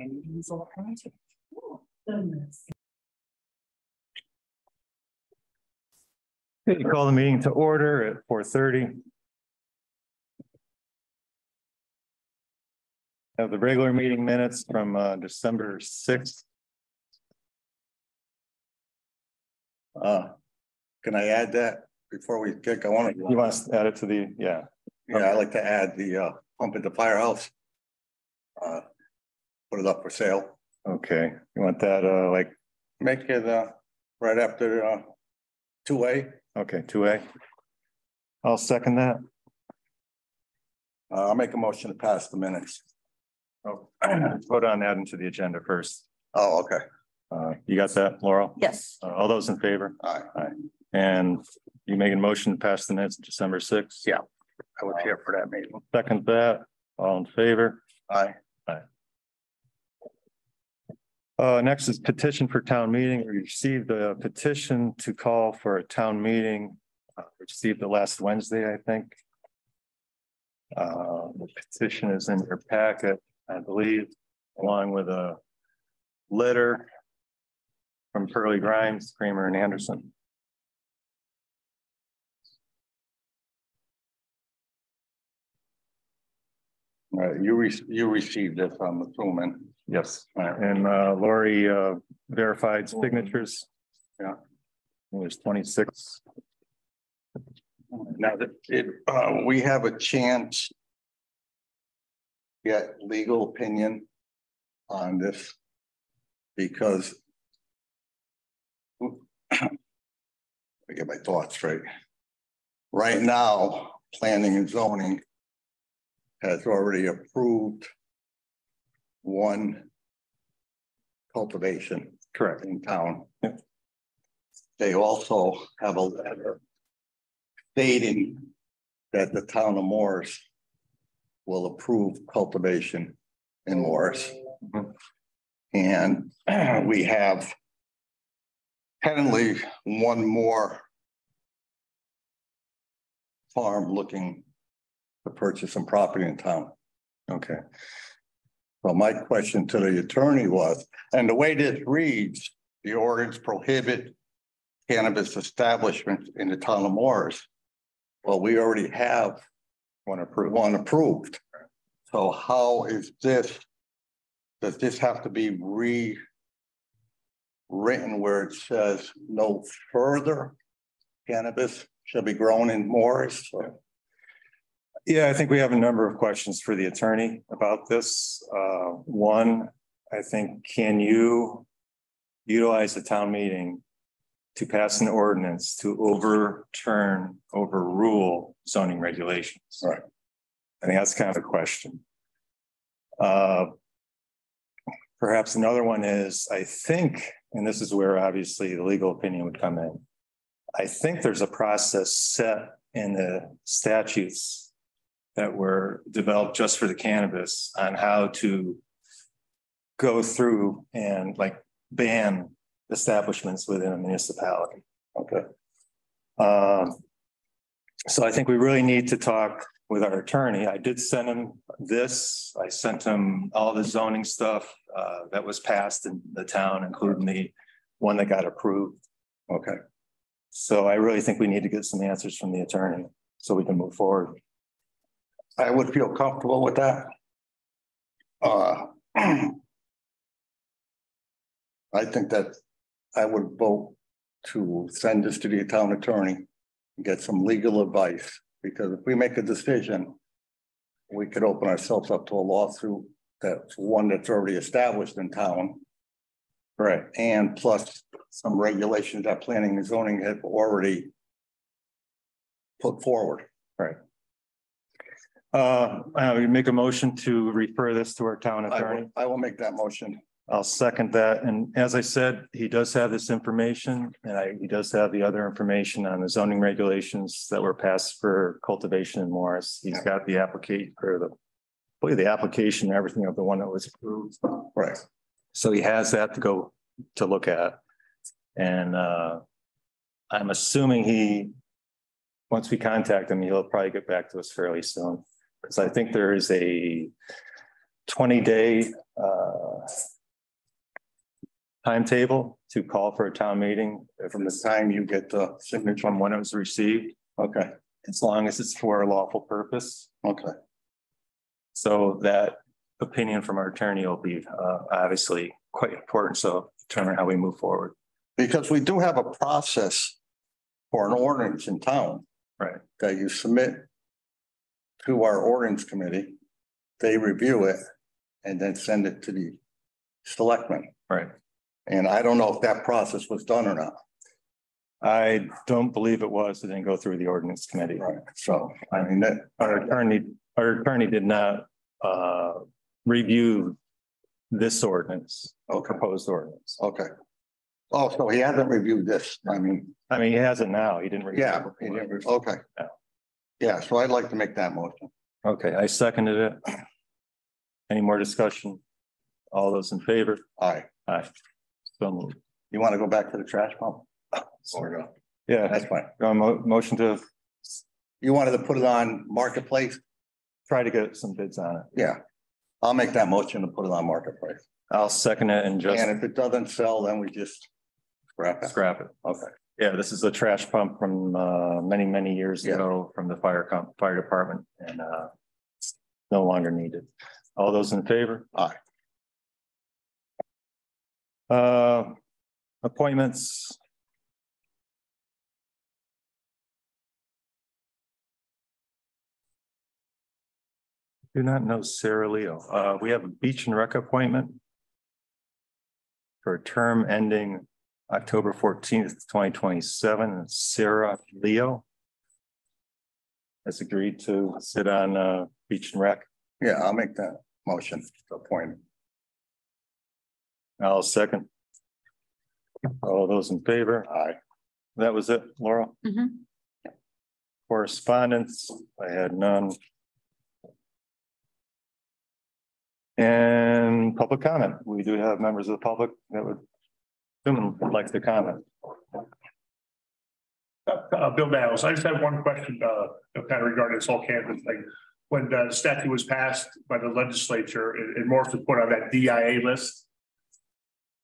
And use all kinds of. Goodness. Okay, Call the meeting to order at four thirty. Have the regular meeting minutes from uh December sixth. Uh, can I add that before we kick? I want to. You want to add it to the, yeah, yeah, I'd like to add the uh pump at the firehouse. Uh, put it up for sale. okay. You want that uh like, Make it uh right after uh two A. okay, two A? I'll second that. Uh, I'll make a motion to pass the minutes. Oh, Vote on that into the agenda first. Oh, okay. Uh, you got that, Laurel? Yes, Uh, All those in favor? Aye. Aye. And you make a motion to pass the minutes December sixth? Yeah. I was here for that meeting. Second that, all in favor? Aye. Uh, next is petition for town meeting. We received a petition to call for a town meeting. uh, Received it last Wednesday, I think. Uh, the petition is in your packet, I believe, along with a letter from Pearlie Grimes, Cramer and Anderson. Uh, you re- you received this, I'm assuming. Yes, right. and uh, Lori uh, verified signatures. Yeah. There's twenty-six. Now that it, uh, we have a chance. to Get legal opinion on this. Because. Let me get my thoughts straight. Right now, planning and zoning. Has already approved. One. Cultivation Correct. in town. Yep. They also have a letter stating that the town of Morris will approve cultivation in Morris. Mhm. And we have currently one more farm looking to purchase some property in town. Okay, Well, my question to the attorney was, and the way this reads, the ordinance prohibit cannabis establishments in the town of Morris. Well, we already have one approved. one approved. So how is this? Does this have to be rewritten where it says no further cannabis shall be grown in Morris? or- Yeah, I think we have a number of questions for the attorney about this. Uh, one, I think, can you utilize the town meeting to pass an ordinance to overturn, overrule zoning regulations? Right. I think that's kind of a question. Uh, Perhaps another one is, I think, and this is where obviously the legal opinion would come in. I think there's a process set in the statutes that were developed just for the cannabis on how to go through and like ban establishments within a municipality. Okay, Um, so I think we really need to talk with our attorney. I did send him this. I sent him all the zoning stuff uh, that was passed in the town, including the one that got approved. okay. So I really think we need to get some answers from the attorney so we can move forward. I would feel comfortable with that. Uh. I think that I would vote to send this to the town attorney. and Get some legal advice, because if we make a decision. We could open ourselves up to a lawsuit that's one that's already established in town. Right. And plus some regulations that planning and zoning have already. Put forward. Uh, I would make a motion to refer this to our town I attorney. will, I will make that motion. I'll second that. And as I said, he does have this information and I, he does have the other information on the zoning regulations that were passed for cultivation in Morris. He's got the applicant or the, the application, and everything of the one that was approved. Right. So he has that to go to look at. And uh, I'm assuming he, once we contact him, he'll probably get back to us fairly soon. Because I think there is a twenty day uh, timetable to call for a town meeting From the time you get the signature, from when it was received, okay, as long as it's for a lawful purpose. okay, So that opinion from our attorney will be uh, obviously quite important. So determine how we move forward. because we do have a process for an ordinance in town. Right. That you submit to our ordinance committee, they review it and then send it to the selectmen. Right. And I don't know if that process was done or not. I don't believe it was. It didn't go through the ordinance committee. Right, so, I mean, that, Our attorney, our attorney did not uh review this ordinance, or okay, proposed ordinance. okay. Oh, so he hasn't reviewed this, I mean, I mean, he hasn't now. He didn't. review yeah, he didn't okay. Yeah, so I'd like to make that motion. Okay, I seconded it. Any more discussion? All those in favor? Aye, Aye. So moved. you want to go back to the trash pump? Or no? Yeah, That's fine. uh, mo- motion to You wanted to put it on marketplace? try to get some bids on it. Yeah. I'll make that motion to put it on marketplace. I'll second it and just And if it doesn't sell, then we just scrap it. scrap it. Okay, Yeah, this is a trash pump from uh many, many years Yeah. ago from the fire comp, fire department and uh. it's No longer needed. All those in favor? Aye. Uh, appointments. Do not know Sarah Leo. Uh, we have a beach and rec appointment. For a term ending October fourteenth, twenty twenty-seven, Sarah Leo. Has agreed to sit on uh beach and rec. yeah, I'll make that motion to appoint. I'll second. All those in favor? Aye. That was it, Laura? Mhm. Correspondence, I had none. And public comment, we do have members of the public that would. Would like to comment. Uh, Bill Dales, I just have one question, uh, kind of regarding this whole campus thing. When the statute was passed by the legislature, and, and Morris was put on that DIA list.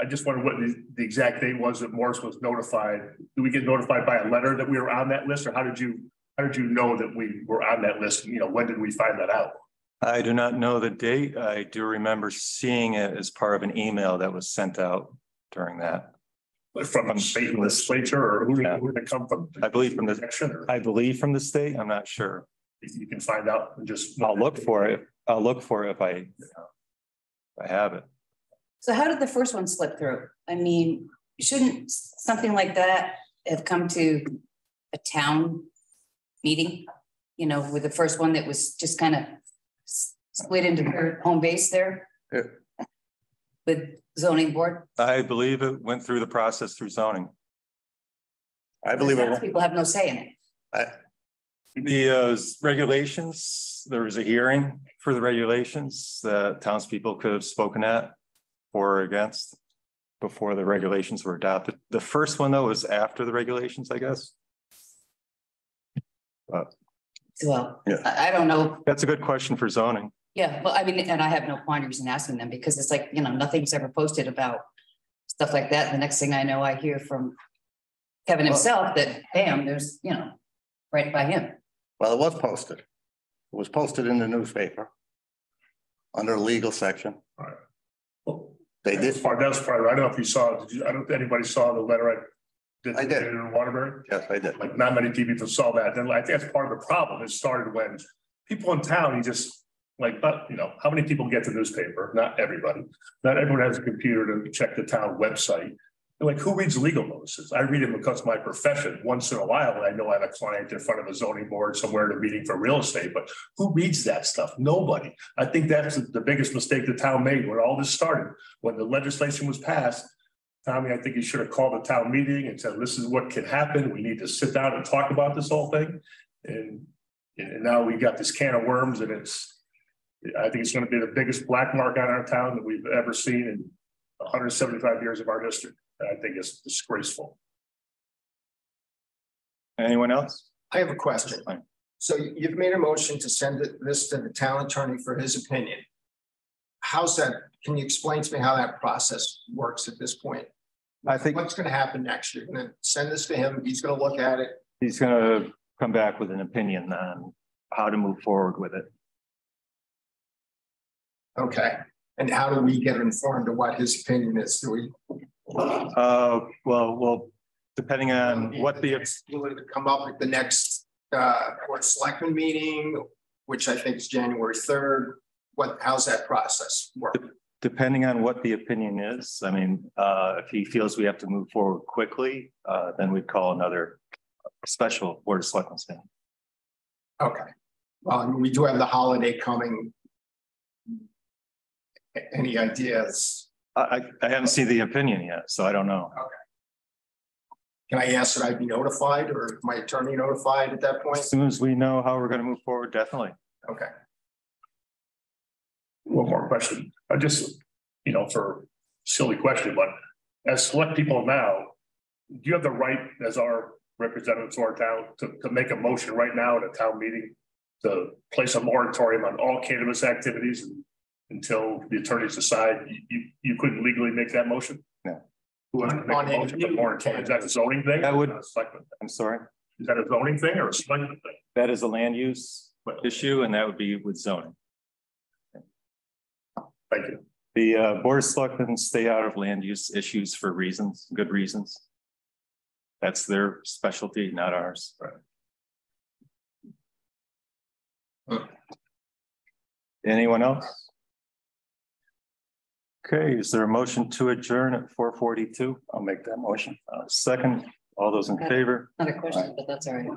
I just wondered what the, the exact date was that Morris was notified. Do we get notified by a letter that we were on that list, or how did you, how did you know that we were on that list? You know, when did we find that out? I do not know the date. I do remember seeing it as part of an email that was sent out during that. Like From the state legislature, or who, did- who did it come from? I believe from the- Section, I believe from the state, I'm not sure. you can find out and just. I'll look for it. I'll look for it if I, you know, if I have it. So how did the first one slip through? I mean, shouldn't something like that have come to a town meeting? You know, with the first one that was just kind of split into their home base there? Yeah. With zoning board? I believe it went through the process through zoning. I believe it. People have no say in it. The uh, regulations, there was a hearing for the regulations that townspeople could have spoken at or against before the regulations were adopted. The first one, though, was after the regulations, I guess. Well, Yeah. I, I don't know. That's a good question for zoning. Yeah, well, I mean, and I have no quandaries in asking them because it's like, you know, nothing's ever posted about stuff like that. The next thing I know, I hear from Kevin himself that, bam, there's, you know, right by him. Well, it was posted. It was posted in the newspaper. Under the legal section. They That's did, part, that's part, I don't know if you saw, did you, I don't think anybody saw the letter I. did, I did. In Waterbury, yes, I did. like not many people saw that, and I think that's part of the problem, it started when people in town, you just. Like, but, you know, how many people get the newspaper? Not everybody, not everyone has a computer to check the town website. And Like, who reads legal notices? I read them because my profession, once in a while, I know I have a client in front of a zoning board somewhere in a meeting for real estate, but who reads that stuff? Nobody. I think that's the biggest mistake the town made when all this started, when the legislation was passed. Tommy, I think you should have called a town meeting and said, this is what can happen. We need to sit down and talk about this whole thing. And, and now we got this can of worms and it's, I think it's gonna be the biggest black mark on our town that we've ever seen in hundred seventy-five years of our history. I think it's disgraceful. Anyone else? I have a question. So you- you've made a motion to send this to the town attorney for his opinion. how's that, can you explain to me how that process works at this point? I think What's gonna happen next? You're gonna send this to him, he's gonna look at it. he's gonna come back with an opinion on how to move forward with it. Okay, and how do we get informed of what his opinion is? Do we? Uh, well, well, depending on what the, Will it come up at the next uh board of selectmen meeting, which I think is January third? What, how's that process work? depending on what the opinion is, I mean, uh, if he feels we have to move forward quickly, uh, then we'd call another special board of selectmen meeting. Okay, well, we do have the holiday coming. A- Any ideas? I, I, I haven't seen the opinion yet, so I don't know. Okay. Can I ask that I be notified or my attorney notified at that point? As soon as we know how we're gonna move forward, definitely. Okay, One more question. I just, you know, for silly question, but as select people now, do you have the right as our representative to our town to, to make a motion right now at a town meeting? To place a moratorium on all cannabis activities until the attorneys decide you, you, you couldn't legally make that motion? No. Who has to make On any motion for moratorium? Is that a zoning thing? That would- Or a selectman thing? I'm sorry. Is that a zoning thing or a selectman thing? That is a land use issue and that would be with zoning. Thank you. The uh, board of selectmen stay out of land use issues for reasons, good reasons. That's their specialty, not ours. Right. Anyone else? Okay, is there a motion to adjourn at four forty-two? I'll make that motion. Uh, second, all those in favor? Not a question, but that's all right.